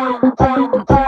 Of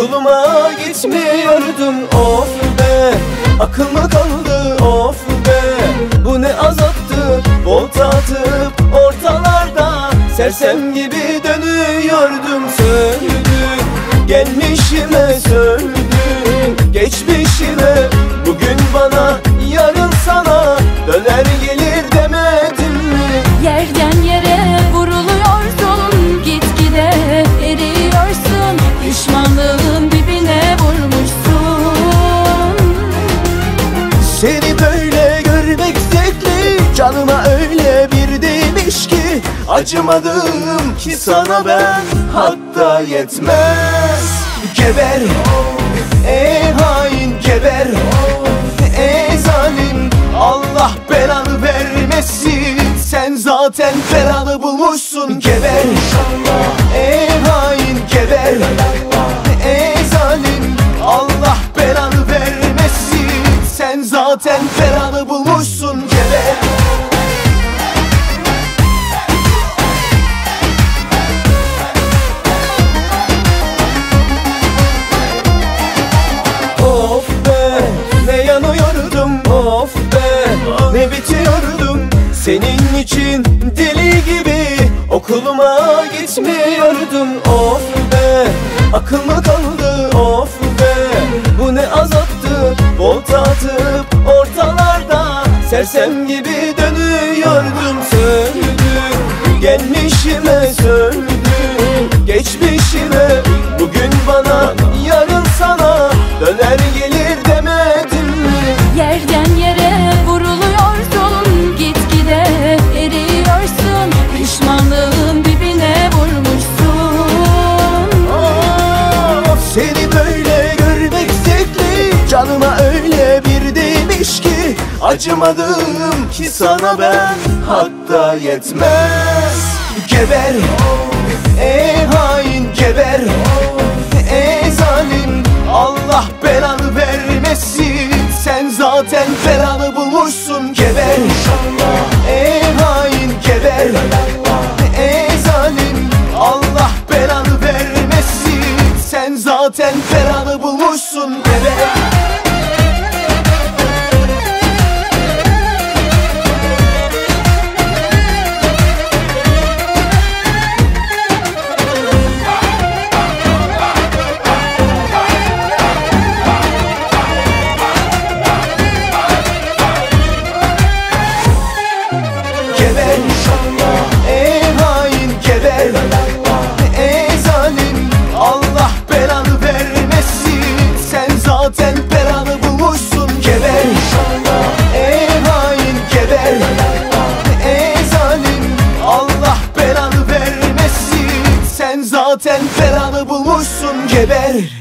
gibi okuluma gitmiyordum Of be. Akıl mı kaldı of be. Bu ne azaptı volta atıp ortalarda Sersem gibi dönüyordum. Söndü Gelmişime söndü geçmişime Acımadım ki sana ben Hatta yetmez. Geber Ey hain geber. Ey zalim Allah belanı vermesin. Sen zaten belanı bulmuşsun. Geber Ey hain geber. Ey zalim Allah belanı vermesin. Sen zaten ne bitiyordum? Senin için deli gibi okuluma gitmiyordum. Of be akıl kaldı? Of be Bu ne azaptı? Volta atıp ortalarda Sersem gibi dönüyordum. Söndü Gelmişime söndü Acımadım ki sana ben Hatta yetmez. Geber Ey hain geber. Ey zalim Allah belanı vermesin. Sen zaten belanı bulmuşsun belanı bulmuşsun Geber. Ey hain geber. Ey zalim Allah belanı vermesin. Sen zaten belanı bulmuşsun Geber